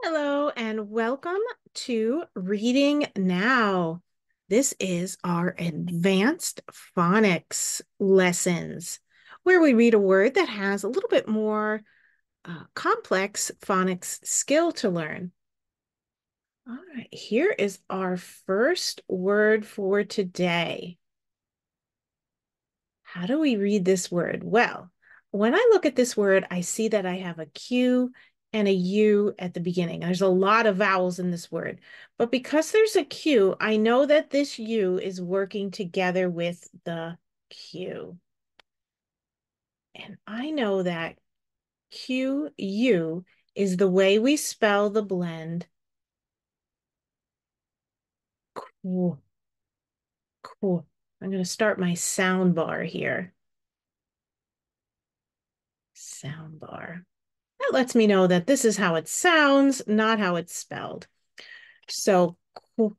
Hello and welcome to Reading Now. This is our advanced phonics lessons where we read a word that has a little bit more uh, complex phonics skill to learn. All right, here is our first word for today. How do we read this word? Well, when I look at this word, I see that I have a Q and a U at the beginning. There's a lot of vowels in this word, but because there's a Q, I know that this U is working together with the Q. And I know that Q, U is the way we spell the blend Cool. Cool. I'm going to start my sound bar here. Sound bar. That lets me know that this is how it sounds, not how it's spelled. So, qu,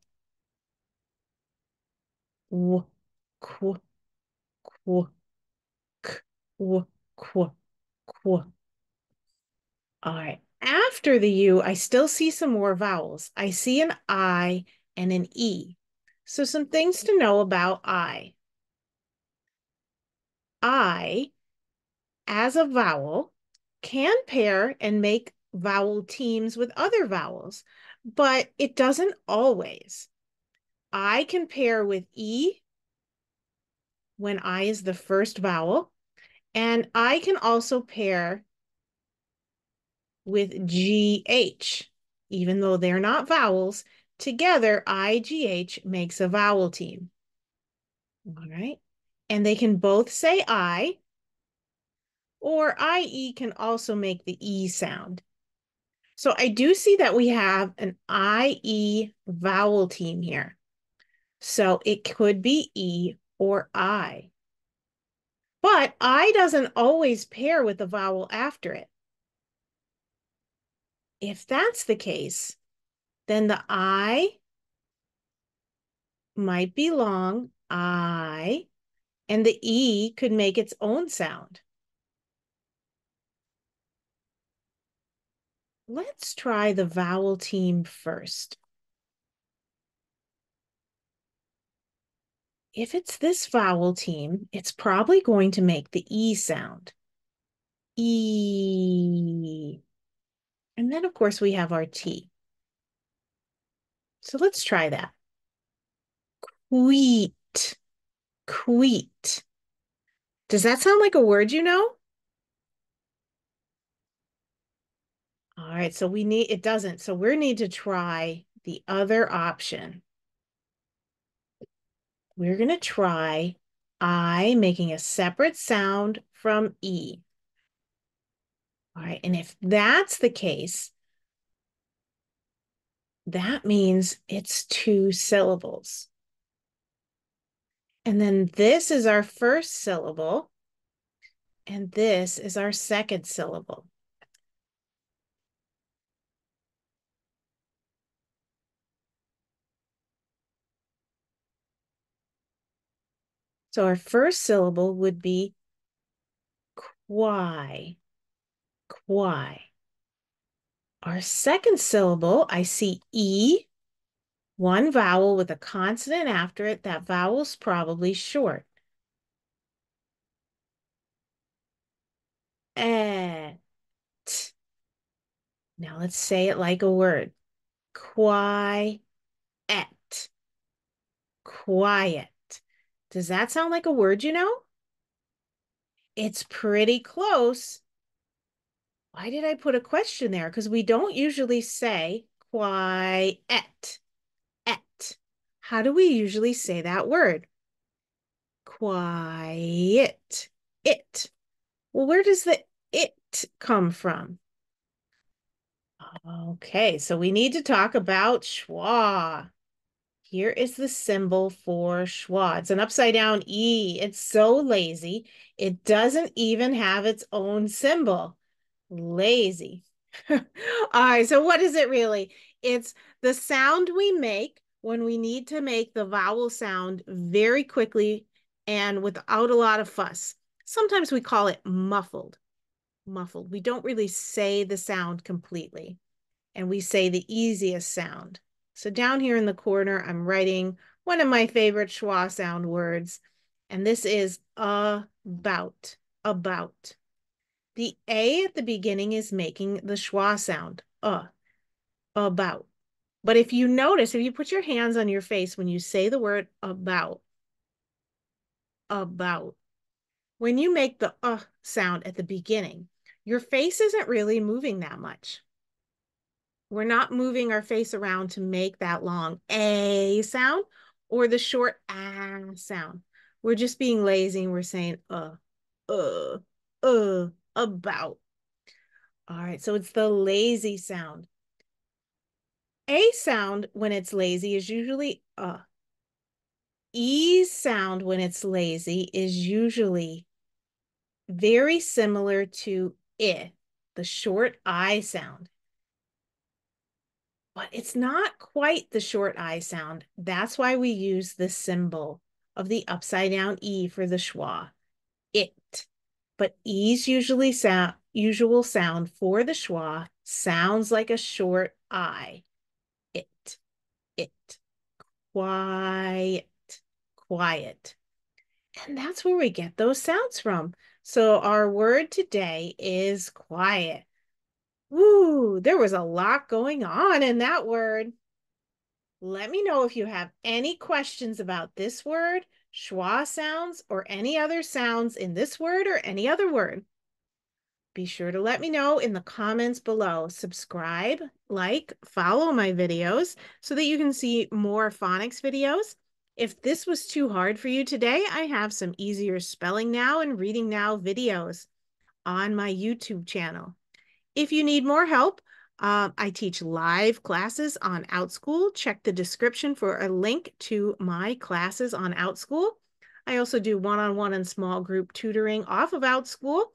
qu, qu, k, w, qu, qu. All right. After the U, I still see some more vowels. I see an I and an E. So some things to know about I. I, as a vowel, can pair and make vowel teams with other vowels, but it doesn't always. I can pair with E when I is the first vowel, and I can also pair with GH, even though they're not vowels. Together, IGH makes a vowel team. All right. And they can both say I, or IE can also make the E sound. So I do see that we have an IE vowel team here. So it could be E or I. But I doesn't always pair with the vowel after it. If that's the case, then the I might be long, I, and the E could make its own sound. Let's try the vowel team first. If it's this vowel team, it's probably going to make the E sound. E. And then, of course, we have our T. So let's try that. Queet. Queet. Does that sound like a word you know? All right, so we need, it doesn't. So we need to try the other option. We're going to try I making a separate sound from E. All right, and if that's the case, that means it's two syllables. And then this is our first syllable, and this is our second syllable. So our first syllable would be quai, quai. Our second syllable, I see E, one vowel with a consonant after it. That vowel's probably short. Et. Now let's say it like a word. Quiet. Quiet. Does that sound like a word you know? It's pretty close. Why did I put a question there? Because we don't usually say quiet. Et. How do we usually say that word? Quiet. It. Well, where does the it come from? Okay, so we need to talk about schwa. Here is the symbol for schwa. It's an upside down E. It's so lazy. It doesn't even have its own symbol. Lazy. All right, so what is it really? It's the sound we make when we need to make the vowel sound very quickly and without a lot of fuss. Sometimes we call it muffled. Muffled. We don't really say the sound completely. and we say the easiest sound. So down here in the corner, I'm writing one of my favorite schwa sound words, and this is about, about. The A at the beginning is making the schwa sound, uh, about. But if you notice, if you put your hands on your face when you say the word about, about, when you make the uh sound at the beginning, your face isn't really moving that much. We're not moving our face around to make that long A sound or the short ah sound. We're just being lazy and we're saying uh, uh, uh, about. All right, so it's the lazy sound. A sound when it's lazy is usually uh. E sound when it's lazy is usually very similar to I, the short I sound. But it's not quite the short I sound. That's why we use the symbol of the upside down E for the schwa. It. But E's usually sound usual sound for the schwa sounds like a short I it. It, quiet, quiet. And that's where we get those sounds from. So our word today is quiet. Woo, there was a lot going on in that word. Let me know if you have any questions about this word, schwa sounds, or any other sounds in this word or any other word. Be sure to let me know in the comments below. Subscribe, like, follow my videos so that you can see more phonics videos. If this was too hard for you today, I have some easier spelling now and reading now videos on my YouTube channel. If you need more help, uh, I teach live classes on OutSchool. Check the description for a link to my classes on OutSchool. I also do one-on-one -on -one and small group tutoring off of OutSchool.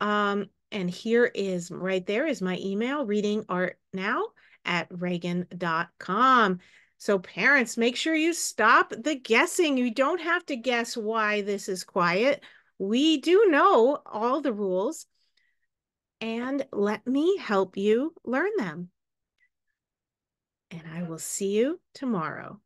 Um, and here is right there is my email reading art now at reagan.com. So parents, make sure you stop the guessing. You don't have to guess why this is quiet. We do know all the rules and let me help you learn them. And I will see you tomorrow.